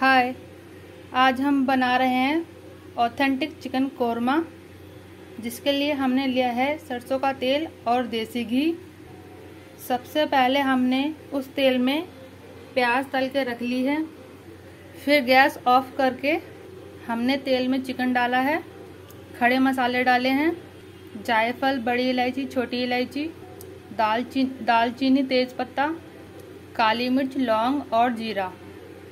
हाय। आज हम बना रहे हैं ऑथेंटिक चिकन कोरमा जिसके लिए हमने लिया है सरसों का तेल और देसी घी। सबसे पहले हमने उस तेल में प्याज तल के रख ली है। फिर गैस ऑफ़ करके हमने तेल में चिकन डाला है। खड़े मसाले डाले हैं। जायफल, बड़ी इलायची, छोटी इलायची, दालचीनी दालचीनी तेज़पत्ता, काली मिर्च, लौंग और जीरा।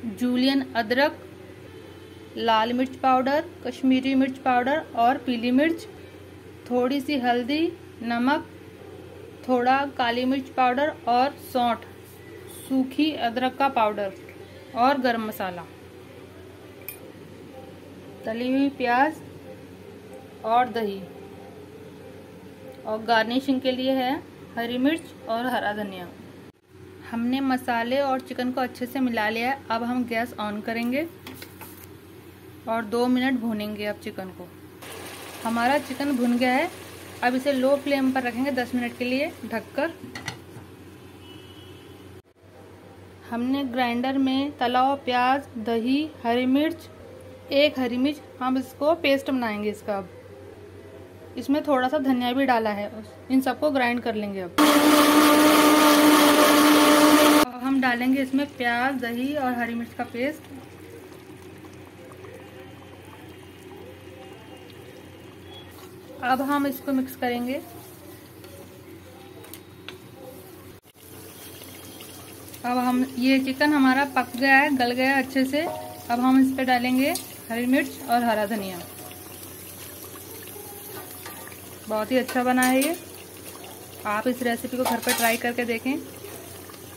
जूलियन अदरक, लाल मिर्च पाउडर, कश्मीरी मिर्च पाउडर और पीली मिर्च, थोड़ी सी हल्दी, नमक, थोड़ा काली मिर्च पाउडर और सौंठ, सूखी अदरक का पाउडर और गरम मसाला। तली हुई प्याज और दही। और गार्निशिंग के लिए है हरी मिर्च और हरा धनिया। हमने मसाले और चिकन को अच्छे से मिला लिया है। अब हम गैस ऑन करेंगे और दो मिनट भूनेंगे अब चिकन को। हमारा चिकन भुन गया है। अब इसे लो फ्लेम पर रखेंगे दस मिनट के लिए ढककर। हमने ग्राइंडर में तला हुआ प्याज, दही, हरी मिर्च, एक हरी मिर्च, हम इसको पेस्ट बनाएँगे इसका अब। इसमें थोड़ा सा धनिया भी डाला है। इन सबको ग्राइंड कर लेंगे अब। डालेंगे इसमें प्याज, दही और हरी मिर्च का पेस्ट। अब हम इसको मिक्स करेंगे। अब हम, ये चिकन हमारा पक गया है, गल गया है अच्छे से। अब हम इस पर डालेंगे हरी मिर्च और हरा धनिया। बहुत ही अच्छा बना है ये। आप इस रेसिपी को घर पर ट्राई करके देखें।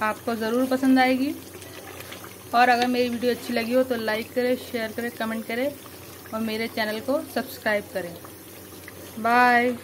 आपको ज़रूर पसंद आएगी। और अगर मेरी वीडियो अच्छी लगी हो तो लाइक करें, शेयर करें, कमेंट करें और मेरे चैनल को सब्सक्राइब करें। बाय।